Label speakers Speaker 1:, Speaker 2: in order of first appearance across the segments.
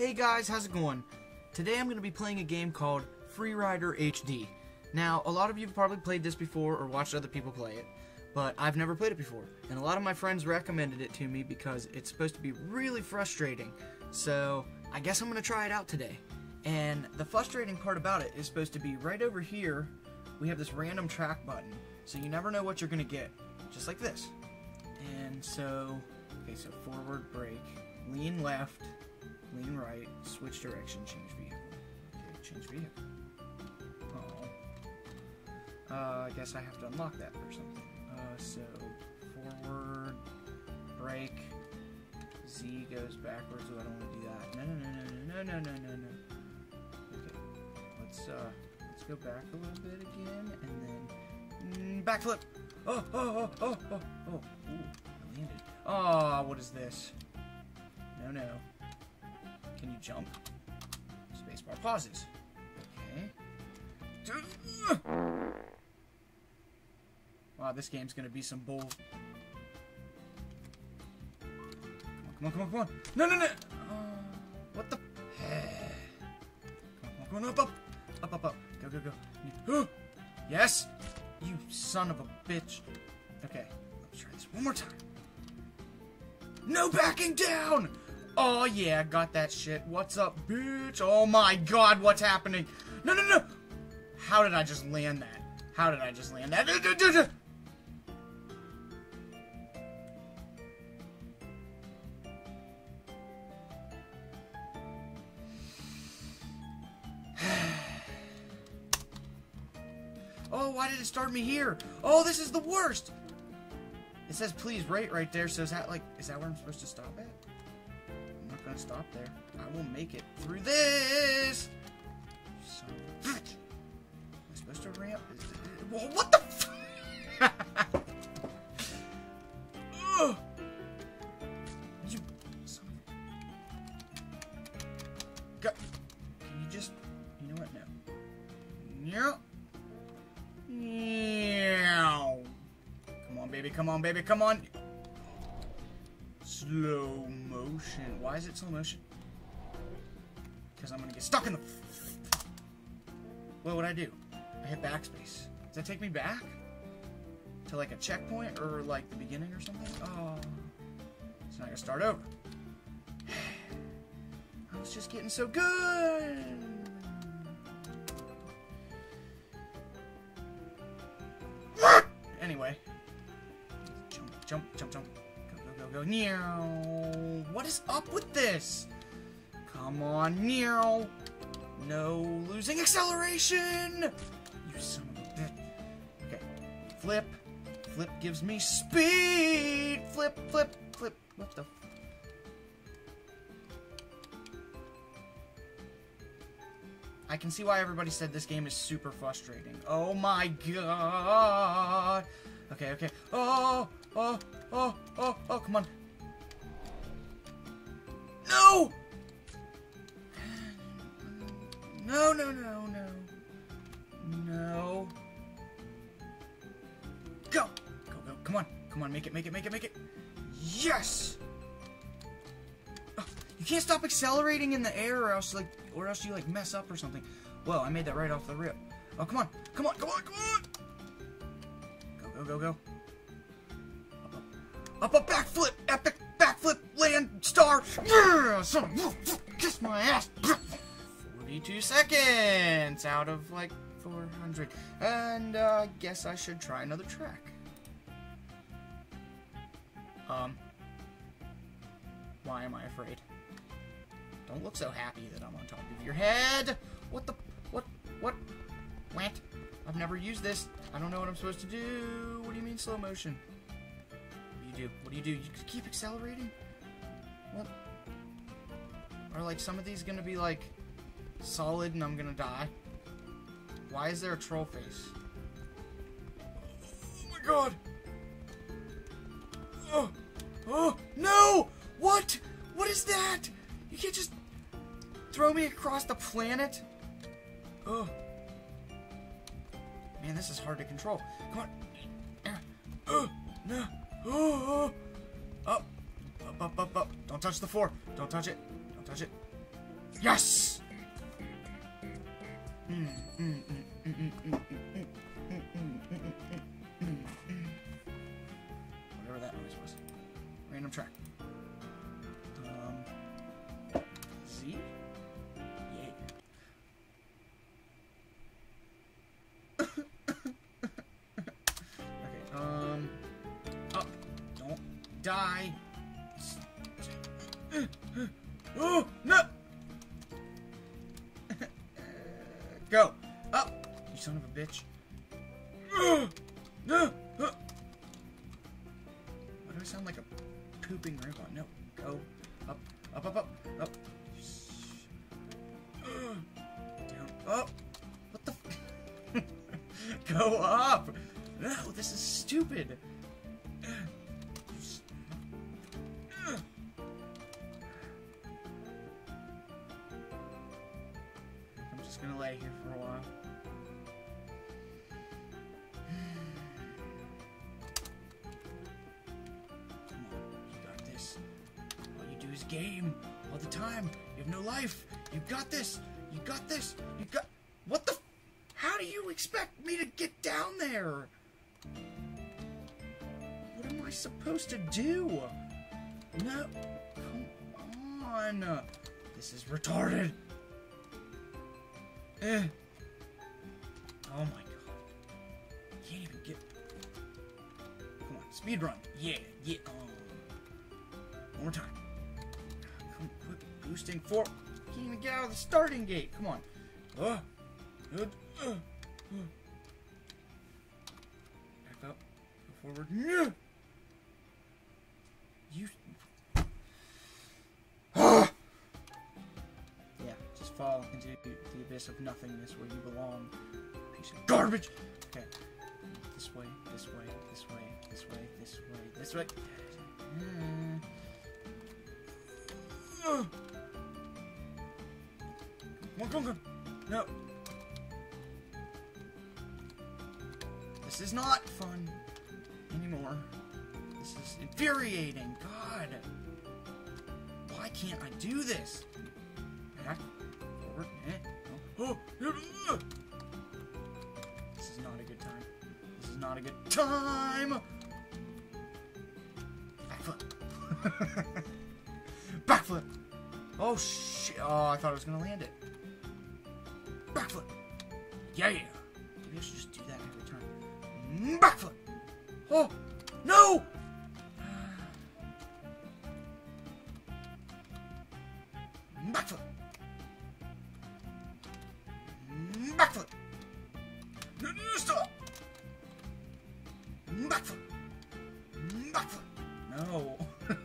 Speaker 1: Hey guys, how's it going? Today I'm going to be playing a game called Free Rider HD. Now, a lot of you have probably played this before or watched other people play it, but I've never played it before. And a lot of my friends recommended it to me because it's supposed to be really frustrating. So, I guess I'm going to try it out today. And the frustrating part about it is supposed to be right over here, we have this random track button. So you never know what you're going to get. Just like this. And so, okay, so forward, brake, lean left, lean right, switch direction, change vehicle. Okay, change vehicle. Oh. Uh, I guess I have to unlock that or something. Uh, so, forward, brake, Z goes backwards. Oh, I don't want to do that. No, no, no, no, no, no, no, no, no. Okay, let's, uh, let's go back a little bit again, and then, mm, backflip! Oh, oh, oh, oh, oh, oh, ooh, I landed. Oh, what is this? No, no. Can you jump? Spacebar pauses. Okay. Wow, this game's gonna be some bull. Come on, come on, come on, come on! No, no, no! Oh, what the? come on, come on, up, up, up, up, up! Go, go, go! Yes! You son of a bitch! Okay, let's try this one more time. No backing down! Oh yeah, got that shit. What's up, bitch? Oh my god, what's happening? No, no, no! How did I just land that? How did I just land that? oh, why did it start me here? Oh, this is the worst! It says please rate right there, so is that like, is that where I'm supposed to stop at? Gonna stop there. I will make it through this! Son of a bitch. Am I supposed to ramp? What the f- You son Go. Can you just, you know what, no. Yeah. Come on, baby, come on, baby, come on. Slow motion. Why is it slow motion? Because I'm gonna get stuck in the. What would I do? I hit backspace. Does that take me back? To like a checkpoint or like the beginning or something? Oh. So now I gotta start over. I was just getting so good! anyway. Jump, jump, jump, jump go. What is up with this? Come on, meow. No losing acceleration! You son of a bitch. Okay. Flip. Flip gives me speed! Flip, flip, flip. What the I can see why everybody said this game is super frustrating. Oh my god! Okay, okay. Oh, oh, oh, oh, oh, come on. No! No, no, no, no. No. Go! Go, go, come on. Come on, make it, make it, make it, make it. Yes! Oh, you can't stop accelerating in the air or else, like, or else you, like, mess up or something. Well, I made that right off the rip. Oh, come on. Come on, come on, come on! Go, go, go. Up, a backflip! Epic backflip land star! Kiss my ass! 42 seconds out of like 400. And uh, I guess I should try another track. Um, why am I afraid? Don't look so happy that I'm on top of your head! What the, what, what, what? I've never used this. I don't know what I'm supposed to do. What do you mean slow motion? What do you do? What do you do? You keep accelerating? What? Are like some of these gonna be like solid and I'm gonna die? Why is there a troll face? Oh my god! Oh! Oh! No! What? What is that? You can't just throw me across the planet? Oh. Man, this is hard to control. Come on. Uh, oh, no. Oh, up, up, up, up, up. Don't touch the floor. Don't touch it. Don't touch it. Yes! Mm, mm, mm, mm, mm, mm die. Oh, no! Go! Up! You son of a bitch. No! Why do I sound like a pooping robot? No. Go. Up. Up, up, up. Up. Down. Up. What the Go up! No, this is stupid. This. You got this. You got. What the? How do you expect me to get down there? What am I supposed to do? No. Come on. This is retarded. Eh. Oh my god. Can't even get. Come on, speed run. Yeah, yeah. Oh. One more time. Come, quit boosting for. Can't even get out of the starting gate. Come on. Uh, uh, uh. Back up. Go forward. Yeah. You. Ah! Yeah, just fall into the abyss of nothingness where you belong. Piece of garbage. Okay. This way, this way, this way, this way, this way, this way. Mm. No. This is not fun anymore. This is infuriating. God. Why can't I do this? Back, forward, eh, oh, oh, uh. This is not a good time. This is not a good time. Backflip. Backflip. Oh shit! Oh, I thought I was gonna land it. Backflip. Yeah. Maybe I should just do that every time. Mm, backflip. Oh no! Mm, backflip. Backflip. Mm, no, no, no, stop. Backflip. Backflip. No.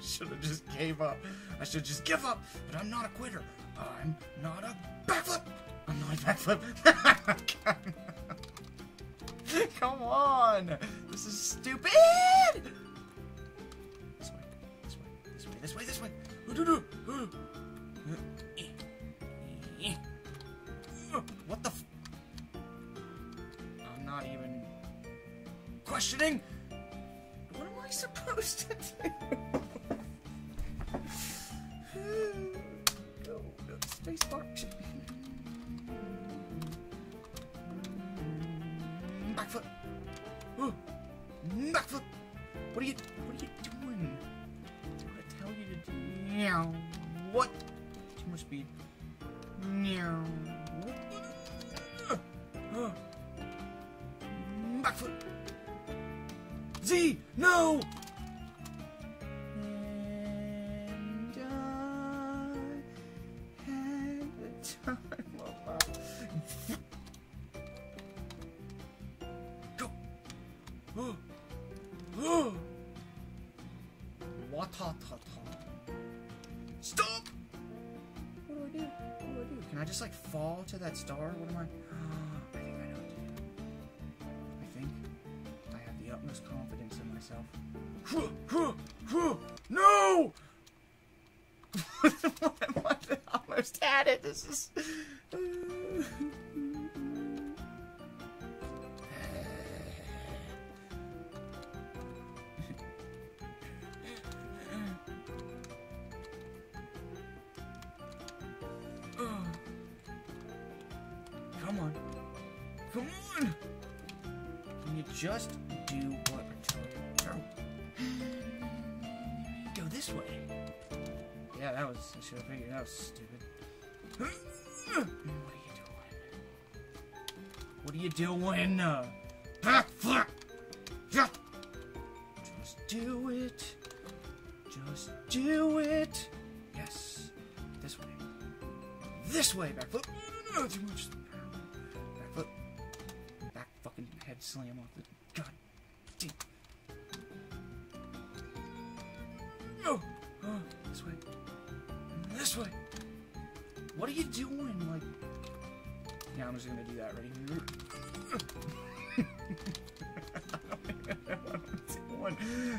Speaker 1: should have just gave up. I should just give up. But I'm not a quitter. I'm not a backflip. Backflip. Come on. This is stupid. This way. This way. This way. This way. This way. What the? F- I'm not even questioning. What am I supposed to do? Oh, go, space bar. What are you? What are you doing? What I tell you to do? Meow. What? Too much speed. Oh. Backflip. Z. No. Stop. What do I do? What do I do? Can I just like fall to that star? What am I? I think I know what to do. I think I have the utmost confidence in myself. No! what am? I almost had it. This is. Just do what tell you. Go this way. Yeah, that was. I should have figured that was stupid. What are you doing? What are you doing? Uh, Backflip! Just do it. Just do it. Yes. This way. This way. Backflip. Too much. Slam off the. God. Damn. No. Oh, this way. This way. What are you doing? Like. Yeah, I'm just gonna do that. Ready?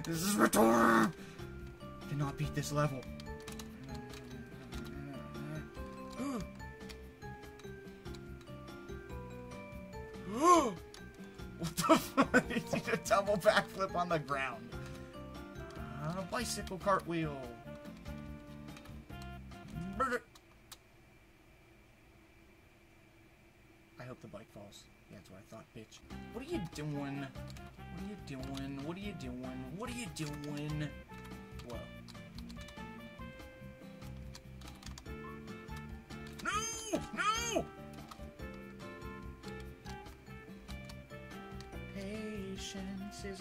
Speaker 1: This is retarded. Cannot beat this level. Double backflip on the ground. Uh, bicycle cartwheel. Murder. I hope the bike falls. Yeah, that's what I thought, bitch. What are you doing? What are you doing? What are you doing? What are you doing?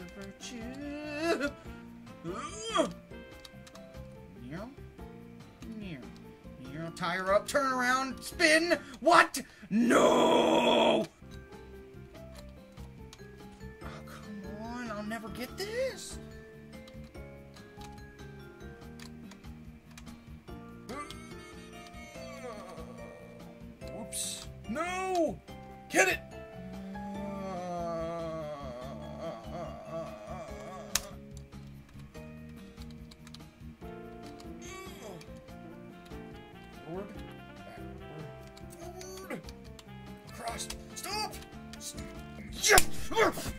Speaker 1: A virtue. Meow. Meow. Meow. Tie her up, turn around, spin. What? No! Oh, come on. I'll never get this. Oops. No! Get it! Forward, backward, forward, across. Stop! Stop.